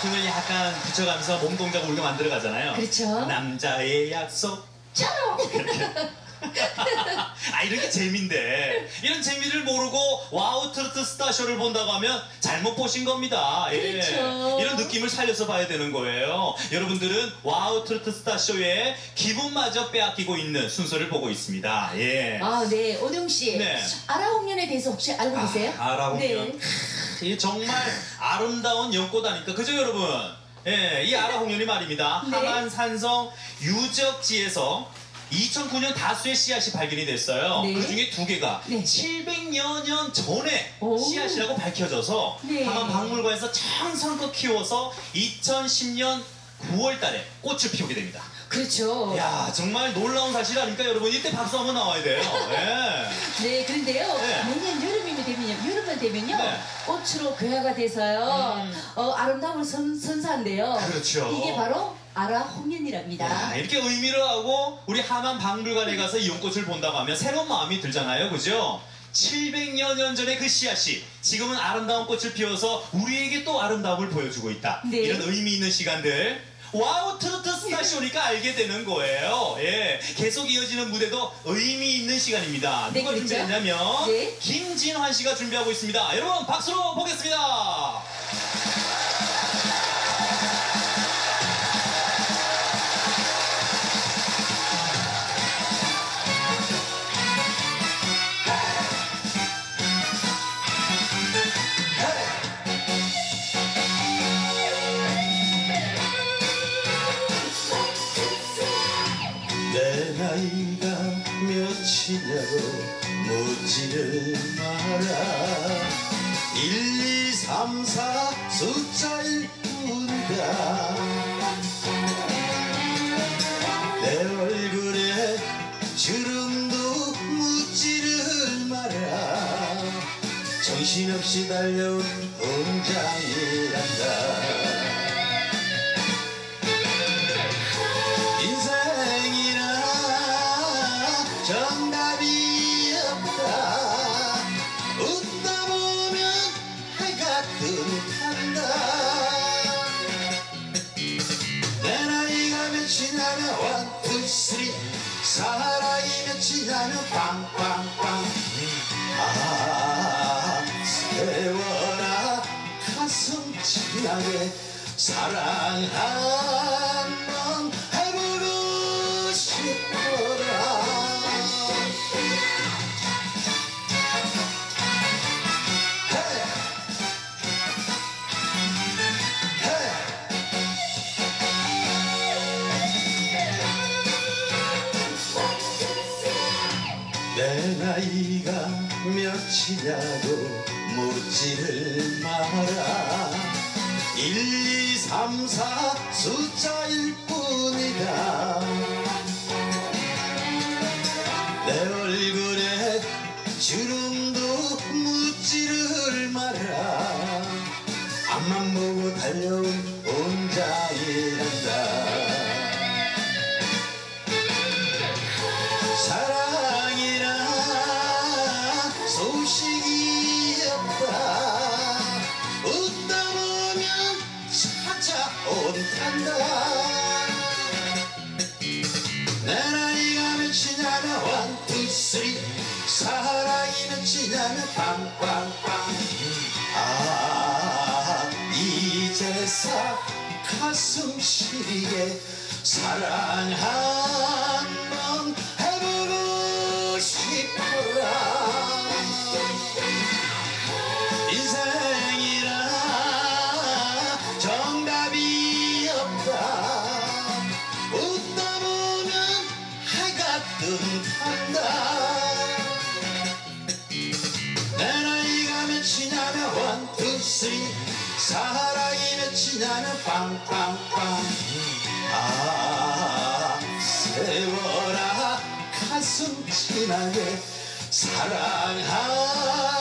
등을 약간 붙여가면서 몸 동작 우리가 만들어 가잖아요. 그렇죠. 남자의 약속. 짜로. 아 이런 게 재미인데 이런 재미를 모르고 와우 트로트 스타쇼를 본다고 하면 잘못 보신 겁니다. 예. 그렇죠. 이런 느낌을 살려서 봐야 되는 거예요. 여러분들은 와우 트로트 스타쇼의 기분마저 빼앗기고 있는 순서를 보고 있습니다. 예. 아, 네. 오동 씨. 네. 아라홍련에 대해서 혹시 알고 계세요? 아, 알아보면 네. 이 정말 아름다운 연꽃 아닙니까? 그죠 여러분? 예, 이 아라홍련이 말입니다. 네. 하만 산성 유적지에서 2009년 다수의 씨앗이 발견이 됐어요. 네. 그 중에 두 개가 네. 700여 년 전에 오. 씨앗이라고 밝혀져서 네. 하만 박물관에서 정성껏 키워서 2010년 9월 달에 꽃을 피우게 됩니다. 그렇죠. 야 정말 놀라운 사실 아닙니까 여러분? 이때 박수 한번 나와야 돼요. 예. 네, 그런데요. 여름이면 되면요. 네. 꽃으로 개화가 돼서요. 음. 어, 아름다움을 선, 선사한대요. 그렇죠. 이게 바로 아라홍련이랍니다. 야, 이렇게 의미를 하고 우리 함안 박물관에 가서 이 연꽃을 본다고 하면 새로운 마음이 들잖아요. 그죠? 700여 년 전에 그 씨앗이 지금은 아름다운 꽃을 피워서 우리에게 또 아름다움을 보여주고 있다. 네. 이런 의미 있는 시간들. 와우 트로트 스타쇼니까 알게 되는 거예요. 예. 계속 이어지는 무대도 의미 있는 시간입니다. 네, 누가 그렇죠. 준비했냐면 네. 김진환 씨가 준비하고 있습니다. 여러분 박수로 보겠습니다. 내 나이가 몇이냐고 묻지를 마라. 1, 2, 3, 4 숫자일 뿐이다. 내 얼굴에 주름도 묻지를 마라. 정신없이 달려온 공장이란다 진하게 사랑 한번 해보고 싶어라! 내 나이가 몇이냐고 묻지를 3, 4 숫자일 뿐이다. 내 얼굴에 주름도 묻지를 마라. 앞만 보고 달려온 온장이란다 이제서 가슴 시리게 사랑 한번 해보고 싶어라. 인생이라 정답이 없다. 웃다 보면 해가 뜬단다. 내 나이가 몇이냐면 원투 쓰리 사 몇이냐면 빵빵빵 아 세워라 가슴 진하게 사랑 한번